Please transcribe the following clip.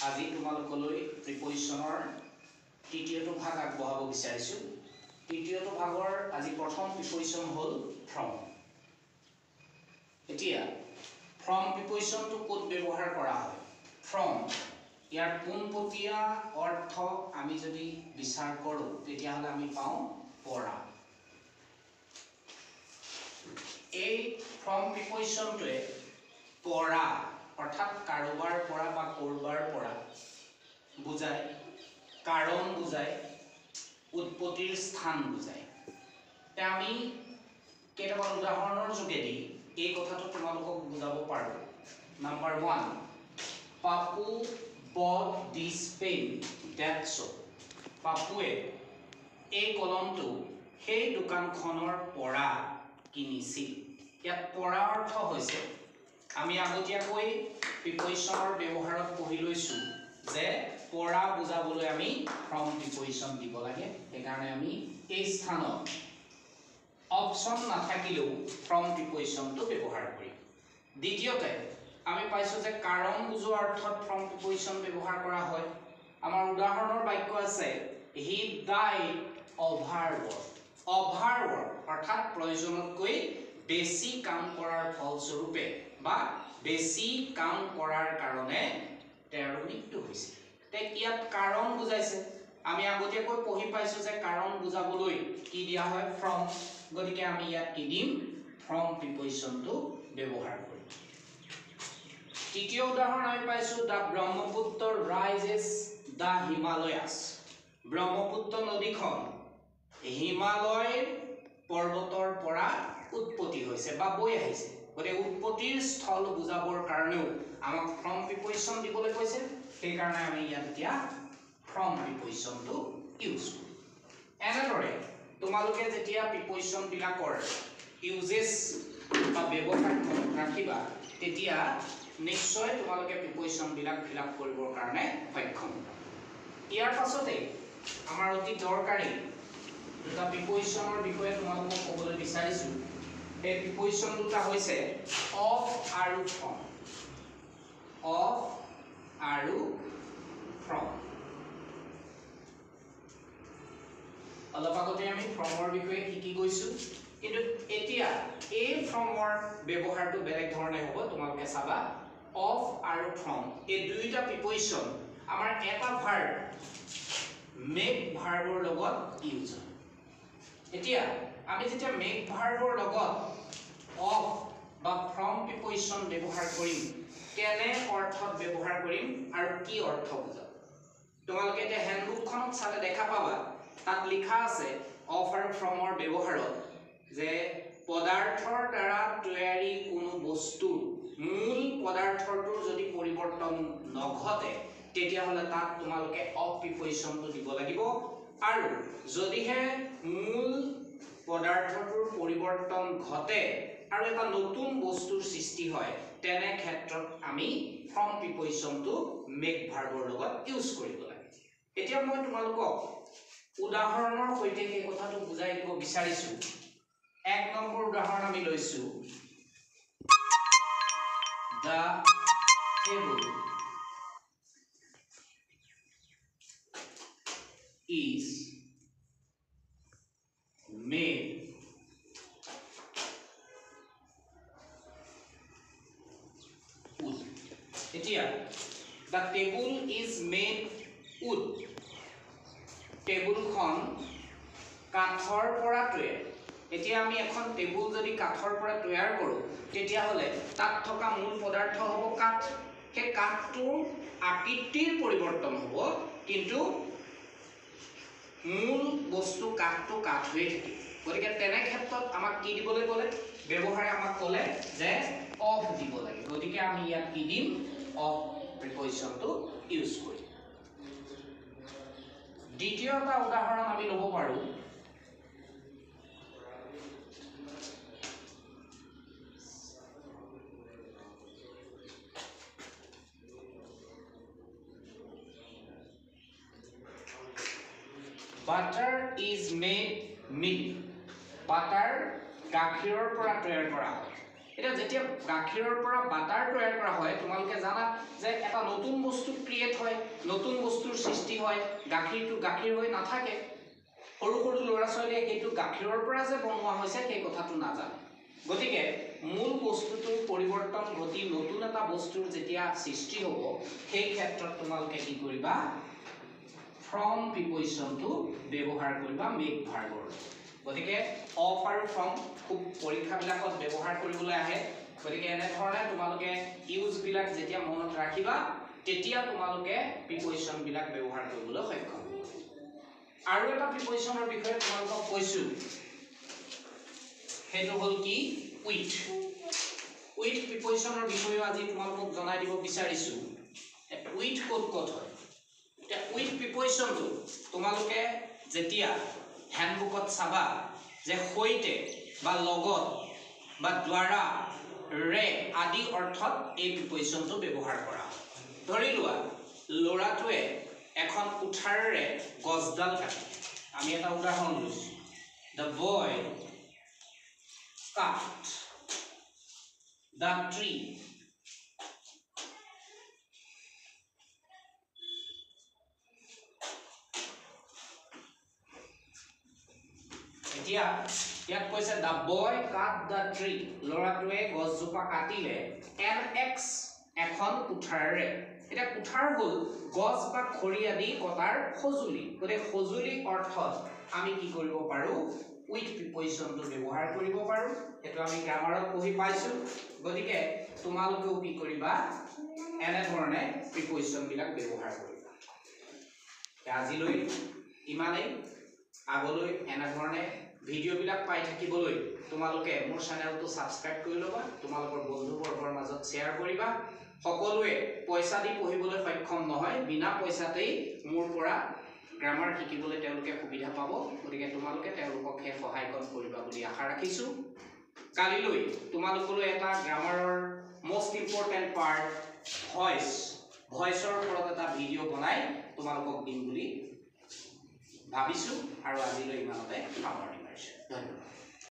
আজি তোমালোকলৈ প্ৰিপজিশ্যনৰ তৃতীয়টো ভাগ আগবঢ়াব বিচাৰিছোঁ। তৃতীয়টো ভাগৰ আজি প্ৰথম প্ৰিপজিশ্যন হ'ল ফ্ৰম এতিয়া ফ্ৰম প্ৰিপজিশ্যনটো ক'ত ব্যৱহাৰ কৰা হয়? ফ্ৰম ইয়াৰ পোনপটীয়া অৰ্থ আমি যদি বিচাৰ কৰোঁ তেতিয়াহ'লে আমি পাওঁ পৰা। এই ফ্ৰম প্ৰিপজিশ্যনটোৱে পৰা অৰ্থাৎ কাৰোবাৰ পৰা বা ক'ৰবাৰ পৰা বুজায় কাৰণ বুজায় উৎপত্তিৰ স্থান বুজায়। এতিয়া আমি কেইটামান উদাহৰণৰ যোগেদি এই কথাটো তোমালোকক বুজাব পাৰোঁ। নাম্বাৰ ওৱান পাপু বট পেন ডেট শ্বপ পাপুৱে এই কলমটো সেই দোকানখনৰ পৰা কিনিছিল। ইয়াত পৰা অৰ্থ হৈছে আমি আগতীয়াকৈ প্ৰিপজিশ্যনৰ ব্যৱহাৰত পঢ়ি লৈছোঁ যে পৰা বুজাবলৈ আমি ফ্ৰম প্ৰিপজিশ্যন দিব লাগে। সেইকাৰণে আমি এই স্থানত অপশ্যন নাথাকিলেও ফ্ৰম প্ৰিপজিশ্যনটো ব্যৱহাৰ কৰিম। দ্বিতীয়তে আমি পাইছোঁ যে কাৰণ বুজোৱা অৰ্থত ফ্ৰম প্ৰিপজিশ্যন ব্যৱহাৰ কৰা হয়। আমাৰ উদাহৰণৰ বাক্য আছে he died over work over work অৰ্থাৎ প্ৰয়োজনতকৈ বেছি কাম কৰাৰ ফলস্বৰূপে। বা বেছি কাম কৰাৰ কাৰণে তেওঁৰ মৃত্যু হৈছিল। তে ইয়াত কাৰণ বুজাইছে? আমি আগতীয়াকৈ পঢ়ি পাইছোঁ যে কাৰণ বুজাবলৈ কি দিয়া হয়? ফ্ৰম গতিকে আমি ইয়াত কি দিম? ফ্ৰম প্ৰিপজিশ্যনটো ব্যৱহাৰ কৰিম। তৃতীয় উদাহৰণ আমি পাইছোঁ the Brahmaputra rises the Himalayas Brahmaputra নদীখন হিমালয় পৰ্বতৰ পৰা উৎপত্তি হৈছে বা বৈ আহিছে। গতিকে উৎপত্তিৰ স্থল বুজাবৰ কাৰণেও আমাক ফ্ৰম প্ৰিপজিশ্যন দিবলৈ কৈছে। সেইকাৰণে আমি ইয়াত এতিয়া ফ্ৰম প্ৰিপজিশ্যনটো ইউজ কৰোঁ। এনেদৰে তোমালোকে যেতিয়া প্ৰিপজিশ্যনবিলাকৰ ইউজেছ বা ব্যৱহাৰ ৰাখিবা তেতিয়া নিশ্চয় তোমালোকে প্ৰিপজিশ্যনবিলাক ফিল আপ কৰিবৰ কাৰণে সক্ষম ইয়াৰ পাছতে আমাৰ অতি দৰকাৰী দুটা প্ৰিপজিশ্যনৰ বিষয়ে তোমালোকক ক'বলৈ বিচাৰিছোঁ। এই প্ৰিপজিশ্যন দুটা হৈছে অফ আৰু ফ্ৰম অফ আৰু ফ্ৰম অলপ আগতে আমি ফ্ৰমৰ বিষয়ে শিকি গৈছোঁ। কিন্তু এতিয়া এই ফ্ৰমৰ ব্যৱহাৰটো বেলেগ ধৰণে হ'ব তোমালোকে চাবা। অফ আৰু ফ্ৰম এই দুয়োটা প্ৰিপজিশ্যন আমাৰ এটা ভাৰ্ব মেক ভাৰ্বৰ লগত ইউজ হয়। এতিয়া আমি যেতিয়া মেক ভাৰ্বৰ লগত অফ বা ফ্ৰম প্ৰিপজিশ্যন ব্যৱহাৰ কৰিম কেনে অৰ্থত ব্যৱহাৰ কৰিম আৰু কি অৰ্থ বুজাব তোমালোকে এতিয়া হেণ্ডবুকখনত চালে দেখা পাবা তাত লিখা আছে অফ আৰু ফ্ৰমৰ ব্যৱহাৰত যে পদাৰ্থৰ দ্বাৰা তৈয়াৰী কোনো বস্তুৰ মূল পদাৰ্থটোৰ যদি পৰিৱৰ্তন নঘটে তেতিয়াহ'লে তাত তোমালোকে অফ প্ৰিপজিশ্যনটো দিব লাগিব। আৰু যদিহে মূল পদাৰ্থটোৰ পৰিৱৰ্তন ঘটে আৰু এটা নতুন বস্তুৰ সৃষ্টি হয় তেনে ক্ষেত্ৰত আমি ফ্ৰম প্ৰিপজিশ্যনটো মেক ভাৰ্বৰ লগত ইউজ কৰিব লাগে। এতিয়া মই তোমালোকক উদাহৰণৰ সৈতে সেই কথাটো বুজাই দিব বিচাৰিছোঁ। এক নম্বৰ উদাহৰণ আমি লৈছোঁ। The table is made wood. টেবুলখন কাঠৰ পৰা এতিয়া আমি এখন টেবুল যদি কাঠৰ পৰা তৈয়াৰ কৰোঁ তেতিয়াহ'লে তাত থকা মূল পদাৰ্থ হ'ব কাঠ। সেই কাঠটোৰ আকৃতিৰ পৰিৱৰ্তন হ'ব কিন্তু মূল বস্তু কাঠটো কাঠ হৈয়ে থাকিব। গতিকে তেনে ক্ষেত্ৰত আমাক কি দিবলৈ ক'লে? ব্যৱহাৰে আমাক ক'লে যে অফ দিব লাগে। গতিকে আমি ইয়াত কি দিম? দ্বিতীয় এটা উদাহৰণ আমি ল'ব পাৰোঁ। Butter is made milk butter গাখীৰৰ পৰা তৈয়াৰ কৰা হয়। এতিয়া যেতিয়া গাখীৰৰ পৰা বাটাৰ তৈয়াৰ কৰা হয় তোমালোকে জানা যে এটা নতুন বস্তু ক্ৰিয়েট হয় নতুন বস্তুৰ সৃষ্টি হয় গাখীৰটো গাখীৰ হৈ নাথাকে। সৰু সৰু ল'ৰা ছোৱালীয়ে সেইটো গাখীৰৰ পৰা যে বনোৱা হৈছে সেই কথাটো নাজানে। গতিকে মূল বস্তুটোৰ পৰিৱৰ্তন ঘটি নতুন এটা বস্তুৰ যেতিয়া সৃষ্টি হ'ব সেই ক্ষেত্ৰত তোমালোকে কি কৰিবা? ফ্ৰম প্ৰিপজিশ্যনটো ব্যৱহাৰ কৰিবা মেক ভাৰ্বৰ গতিকে অফ আৰু ফ্ৰম খুব পৰীক্ষাবিলাকত ব্যৱহাৰ কৰিবলৈ আহে। গতিকে এনেধৰণে তোমালোকে ইউজবিলাক যেতিয়া মনত ৰাখিবা তেতিয়া তোমালোকে প্ৰিপজিশ্যনবিলাক ব্যৱহাৰ কৰিবলৈ সক্ষম হ'বা। আৰু এটা প্ৰিপজিশ্যনৰ বিষয়ে তোমালোকক কৈছোঁ। সেইটো হ'ল কি? উইথ। উইথ প্ৰিপজিশ্যনৰ বিষয়েও আজি তোমালোকক জনাই দিব বিচাৰিছোঁ। উইথ ক'ত ক'ত হয়? এতিয়া উইথ প্ৰিপজিশ্যনটো তোমালোকে যেতিয়া হেণ্ডবুকত চাবা যে সৈতে বা লগত বা দ্বাৰা, ৰে আদি অৰ্থত এই প্ৰিপজিশ্যনটো ব্যৱহাৰ কৰা। হয় ধৰি লোৱা, ল'ৰাটোৱে এখন কুঠাৰেৰে গছডাল কাটে। আমি এটা উদাহৰণ লৈছোঁ। The boy cut the tree এতিয়া ইয়াত কৈছে the boy cut the tree ল'ৰাটোৱে গছজোপা কাটিলে। এন এক্স এখন কুঠাৰেৰে। এতিয়া কুঠাৰ হ'ল গছ বা খৰি আদি কটাৰ সঁজুলি। গতিকে সঁজুলি অৰ্থত আমি কি কৰিব পাৰোঁ? উইথ প্ৰিপজিশ্যনটো ব্যৱহাৰ কৰিব পাৰোঁ। সেইটো আমি গ্ৰামাৰত পঢ়ি পাইছোঁ। গতিকে তোমালোকেও কি কৰিবা? এনেধৰণে প্ৰিপজিশ্যনবিলাক ব্যৱহাৰ কৰিবা। আজিলৈ ইমানেই। আগলৈ এনেধৰণে ভিডিঅ'বিলাক পাই থাকিবলৈ তোমালোকে মোৰ চেনেলটো ছাবস্ক্ৰাইব কৰি ল'বা তোমালোকৰ বন্ধুবৰ্গৰ মাজত শ্বেয়াৰ কৰিবা। সকলোৱে পইচা দি পঢ়িবলৈ সক্ষম নহয় বিনা পইচাতেই মোৰ পৰা গ্ৰামাৰ শিকিবলৈ তেওঁলোকে সুবিধা পাব গতিকে তোমালোকে তেওঁলোকক সেই সহায়কণ কৰিবা বুলি আশা ৰাখিছোঁ। কালিলৈ তোমালোকলৈ এটা গ্ৰামাৰৰ মষ্ট ইম্পৰ্টেণ্ট পাৰ্ট ভইচ ভইচৰ ওপৰত এটা ভিডিঅ' বনাই তোমালোকক দিম বুলি ভাবিছোঁ আৰু আজিলৈ ইমানতে সামৰণি। much.